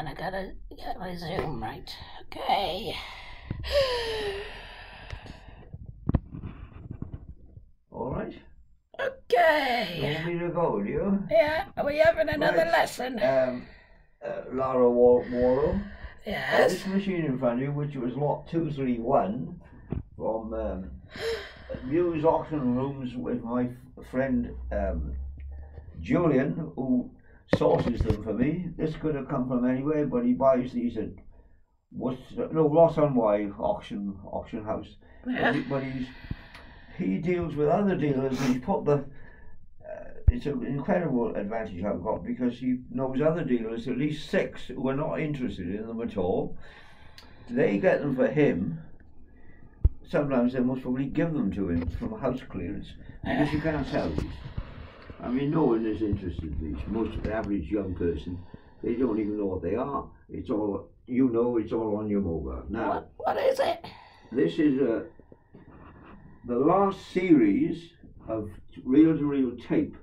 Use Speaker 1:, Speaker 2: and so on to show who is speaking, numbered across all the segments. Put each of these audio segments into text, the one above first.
Speaker 1: on, I gotta get my zoom right. Okay.
Speaker 2: All right. You
Speaker 1: Okay.
Speaker 2: want me to go, do you?
Speaker 1: Yeah, are we having another
Speaker 2: Right.
Speaker 1: lesson?
Speaker 2: Um, uh, Lara Wall- Warlow. Uh,
Speaker 1: Yes.
Speaker 2: this machine in front of you, which was lot 231 from um, Muse Auction Rooms with my friend um, Julian, who sources them for me. This could have come from anywhere, but he buys these at Worcester, no, Ross on Wye auction auction house. But, he, but he's he deals with other dealers, and he's put the. Uh, it's an incredible advantage I've got because he knows other dealers, at least six, who are not interested in them at all. They get them for him. Sometimes they most probably give them to him from house clearance because you can't sell these. I mean, no one is interested in these. Most of the average young person, they don't even know what they are. It's all you know. It's all on your mobile now.
Speaker 1: What, what is it?
Speaker 2: This is uh, the last series of reel to reel tape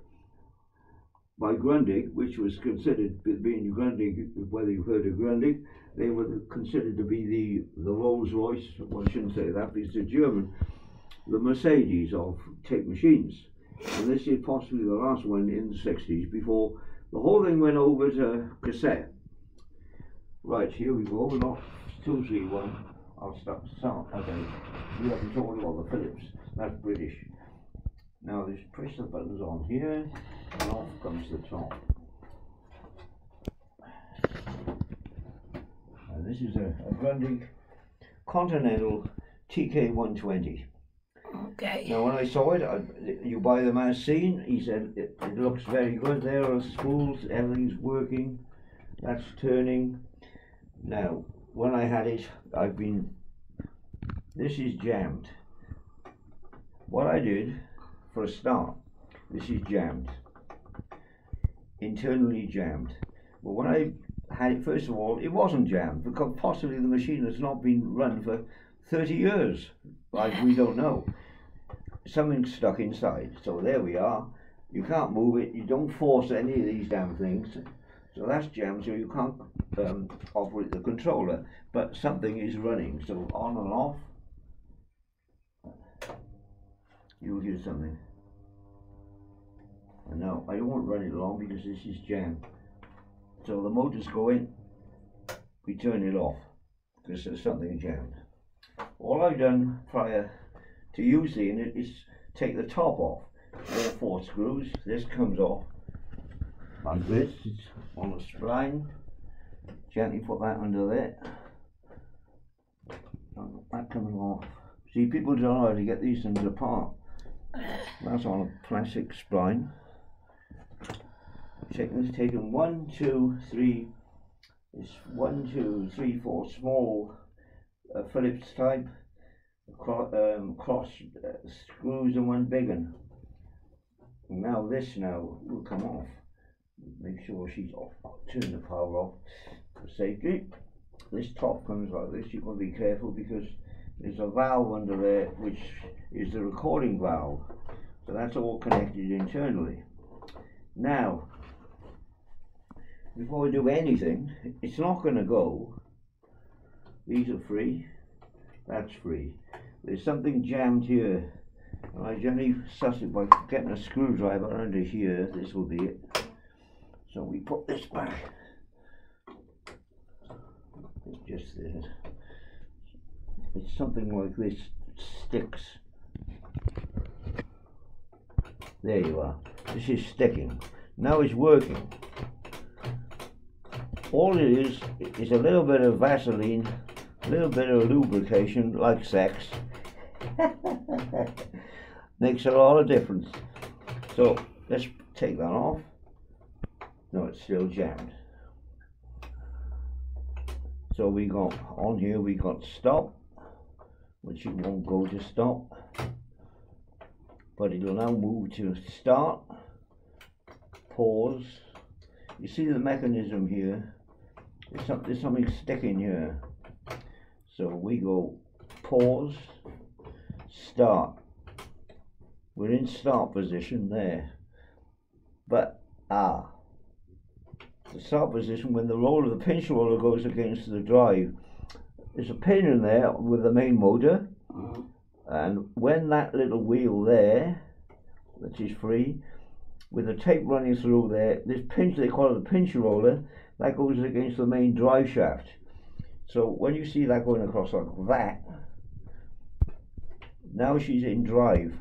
Speaker 2: by Grundig, which was considered, being Grundig, whether you've heard of Grundig, they were considered to be the, the Rolls Royce, well, I shouldn't say that, because they're German, the Mercedes of tape machines. And this is possibly the last one in the 60s before the whole thing went over to cassette. Right, here we go, lot 231. I'll start, start Okay, We haven't talked about the Philips, that's British. Now just press the buttons on here, and off comes the top. And this is a, a Grundig Continental TK120.
Speaker 1: Okay.
Speaker 2: Now, when I saw it, I, you buy them as seen. He said it, it looks very good. There are spools, everything's working. That's turning. Now, when I had it, I've been. This is jammed. What I did, for a start, this is jammed. Internally jammed. But when I had it, first of all, it wasn't jammed because possibly the machine has not been run for 30 years. Like we don't know something's stuck inside. So there we are. You can't move it. You don't force any of these damn things. So that's jammed. So you can't um, operate the controller. But something is running. So on and off. You'll hear something. And now I don't want to run it long because this is jammed. So the motor's going. We turn it off because there's something jammed. All I've done prior to using it is take the top off. All four screws. This comes off like this. It's on a spline. Gently put that under there. And That coming off. See, people don't know how to get these things apart. That's on a plastic spline. Checking, taking one, two, three. It's one, two, three, four small uh, Phillips type cro- um, cross uh, screws and one big one. Now this now will come off. Make sure she's off. Turn the power off for safety. This top comes like this. You've got to be careful because there's a valve under there which is the recording valve. So that's all connected internally. Now, before we do anything, it's not going to go. These are free. That's free. There's something jammed here. And I generally suss it by getting a screwdriver under here. This will be it. So we put this back. It's just there. It's something like this. Sticks. There you are. This is sticking. Now it's working. All it is is a little bit of Vaseline, a little bit of lubrication, like sex. Makes a lot of difference. So let's take that off. No, it's still jammed. So we got on here we got stop, which it won't go to stop, but it'll now move to start, pause. You see the mechanism here. There's, some, there's something sticking here. So we go pause, start. We're in start position there. But ah, the start position when the roll of the pinch roller goes against the drive. There's a pin in there with the main motor,
Speaker 1: Mhm.
Speaker 2: and when that little wheel there, which is free, with the tape running through there, this pinch, they call it a pinch roller, that goes against the main drive shaft. So when you see that going across like that, now she's in drive,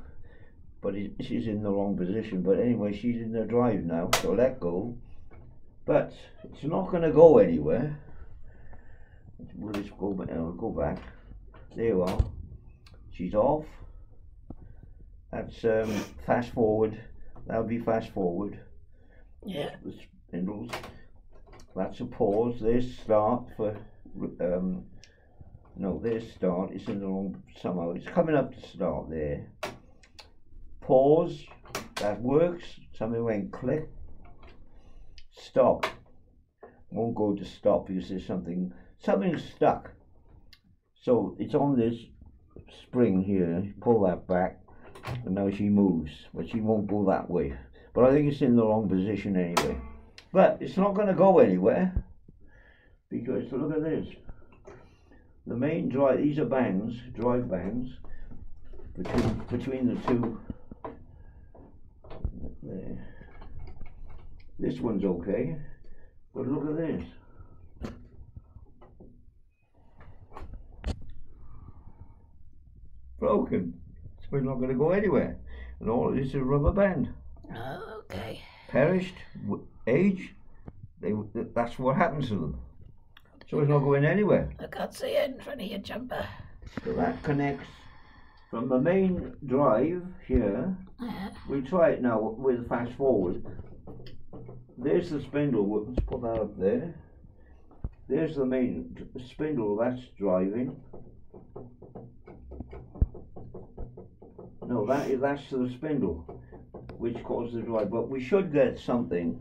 Speaker 2: but it, she's in the wrong position. But anyway, she's in the drive now, so let go. But it's not going to go anywhere. We'll just go back. Uh, go back. There you are. She's off. That's um, fast forward. That'll be fast forward.
Speaker 1: Yeah.
Speaker 2: The spindles. That's a pause. There's start for. Um, no, there's start. It's in the wrong somehow. It's coming up to start there. Pause. That works. Something went click. Stop. Won't go to stop because there's something something's stuck. So it's on this spring here. Pull that back, and now she moves, but she won't go that way. But I think it's in the wrong position anyway. But it's not going to go anywhere because look at this. The main drive. These are bands, drive bands between between the two. There. This one's okay, but look at this. Broken. So it's not going to go anywhere. And all this is a rubber band.
Speaker 1: Okay.
Speaker 2: Perished, age, they, that's what happens to them. So it's not going anywhere.
Speaker 1: I can't see it in front of your jumper.
Speaker 2: So that connects from the main drive here.
Speaker 1: Uh,
Speaker 2: We try it now with fast forward. There's the spindle. Let's put that up there. There's the main spindle that's driving. No, that is that's the spindle, which causes the drive. But we should get something.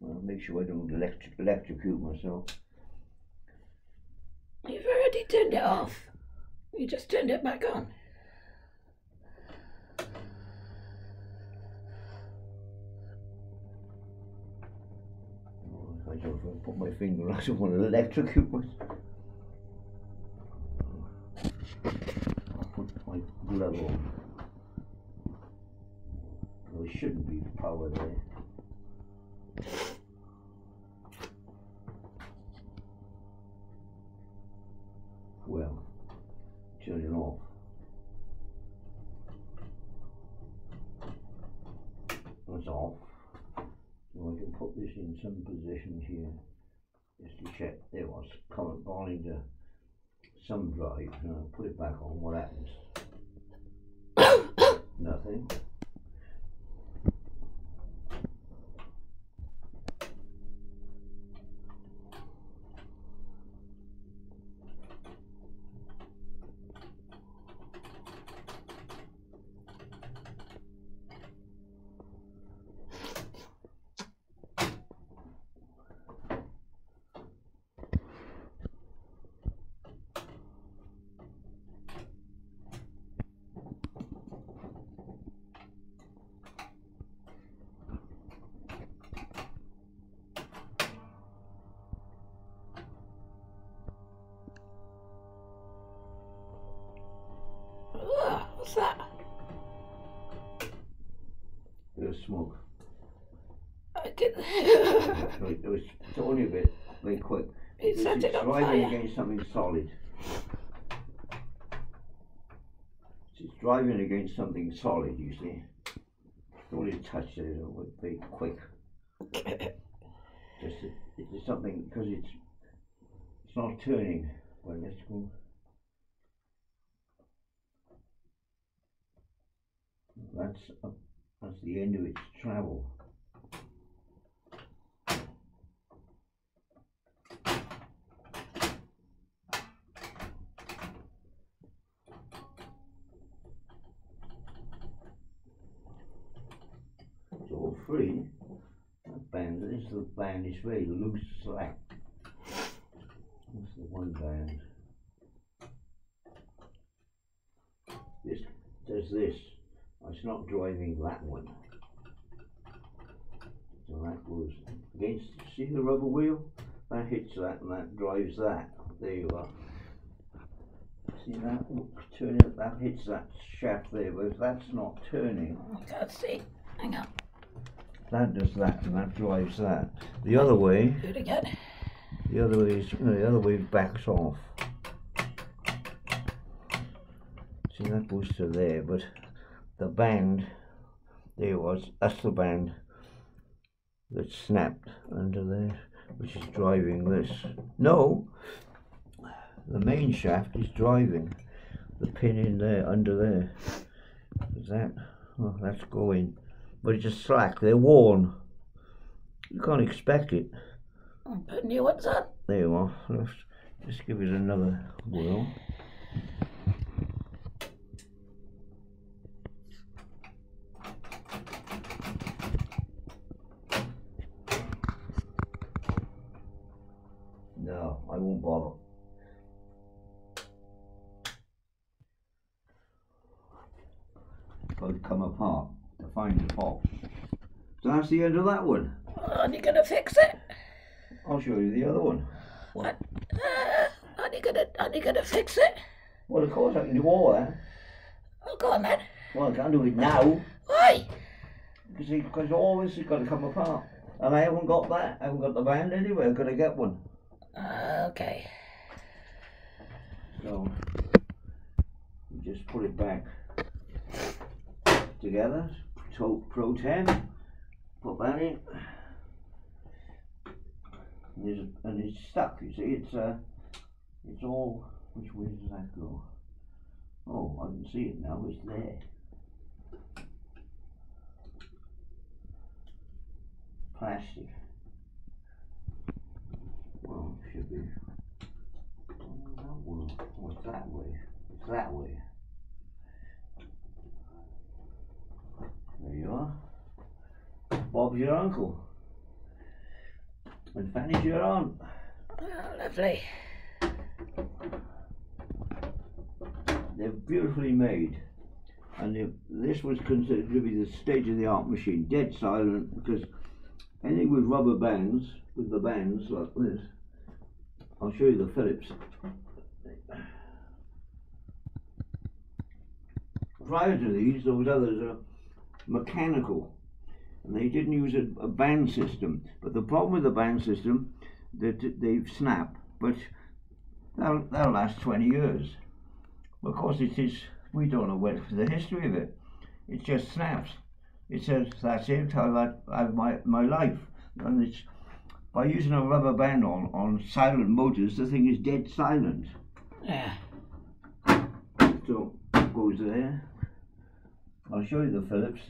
Speaker 2: Well, make sure I don't electric, electrocute myself.
Speaker 1: You've already turned it off. You just turned it back on.
Speaker 2: Oh, I don't want to put my finger. I don't want to electrocute myself. I'll put my glove on. There shouldn't be power there. Well, turn it off. That's off. So I can put this some position here just to check. There was. Current gone into some drive. Now put it back on. What happens? Nothing.
Speaker 1: Ugh, what's that?
Speaker 2: There's smoke.
Speaker 1: I can.
Speaker 2: No, it was only a bit, very quick.
Speaker 1: it set
Speaker 2: it's
Speaker 1: it on
Speaker 2: driving
Speaker 1: fire.
Speaker 2: against something solid. It's driving against something solid, you see. Only touch it, it would be quick. Just it, it's something because it's it's not turning. Well, let's go. That's up, that's the end of its travel. It's all free. Band, this is the band is very loose slack. That's the one band. This does this. Oh, it's not driving that one. So that goes against, see the rubber wheel? That hits that and that drives that. There you are. See that turning, that hits that shaft there, but that's not turning,
Speaker 1: I can't see. Hang on.
Speaker 2: That does that and that drives that. The other way,
Speaker 1: Do it again.
Speaker 2: the other way is, no, the other way backs off. See that goes to there, but the band, there it was, that's the band that snapped under there, which is driving this. No, the main shaft is driving the pin in there, under there. Is that, oh, that's going, but it's just slack, they're worn. You can't expect it.
Speaker 1: I'll put new ones on.
Speaker 2: There you are. Let's just give it another whirl. Find the pop. So that's the end of that one.
Speaker 1: Are you gonna fix it?
Speaker 2: I'll show you the other one.
Speaker 1: Uh, are you gonna are you gonna fix it?
Speaker 2: Well, of course I can do all that.
Speaker 1: Oh, go on then.
Speaker 2: Well, I can't do it now
Speaker 1: Why?
Speaker 2: because because all this has got to come apart, and I haven't got that. I haven't got the band anyway. I've got to get one.
Speaker 1: Uh, okay.
Speaker 2: So just put it back together. Pro, pro ten. Put that in. And it's, and it's stuck. You see, it's uh, it's all. Which way does that go? Oh, I can see it now. It's there. Plastic. Well, it should be. Oh, it's that way. It's that way. There you Your uncle. And Fanny's your aunt.
Speaker 1: Oh, lovely.
Speaker 2: They're beautifully made. And this was considered to be the state of the art machine. Dead silent because anything with rubber bands, with the bands like this, I'll show you the Philips. Prior to these, those others are mechanical, and they didn't use a, a band system. But the problem with the band system, that they snap, but they'll, they'll last 20 years. Of course, it is. We don't know what the history of it. It just snaps. It says that's it. I've I've my my life, and it's by using a rubber band on on silent motors. The thing is dead silent.
Speaker 1: Yeah.
Speaker 2: So it goes there. I'll show you the Philips.